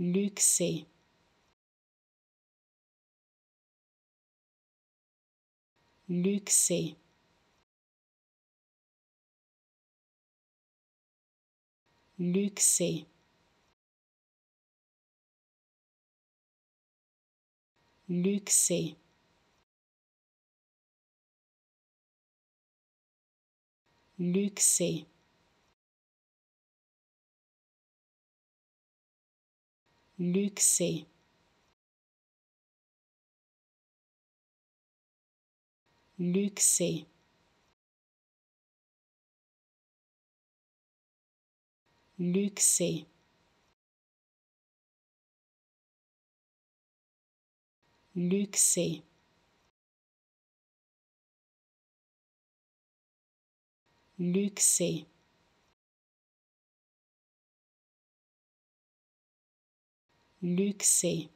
luxé luxé luxé luxé luxé luxé luxé luxé luxé luxé luxé